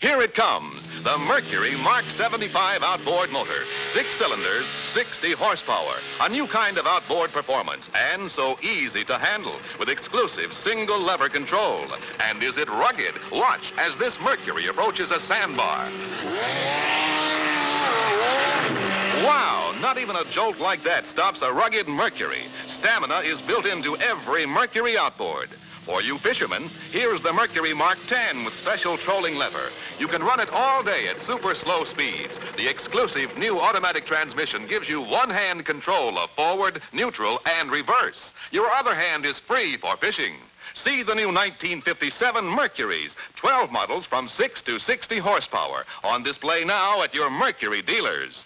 Here it comes, the Mercury Mark 75 outboard motor. Six cylinders, 60 horsepower. A new kind of outboard performance, and so easy to handle with exclusive single lever control. And is it rugged? Watch as this Mercury approaches a sandbar. Wow, not even a jolt like that stops a rugged Mercury. Stamina is built into every Mercury outboard. For you fishermen, here's the Mercury Mark 10 with special trolling lever. You can run it all day at super slow speeds. The exclusive new automatic transmission gives you one-hand control of forward, neutral, and reverse. Your other hand is free for fishing. See the new 1957 Mercuries, 12 models from 6 to 60 horsepower, on display now at your Mercury dealers.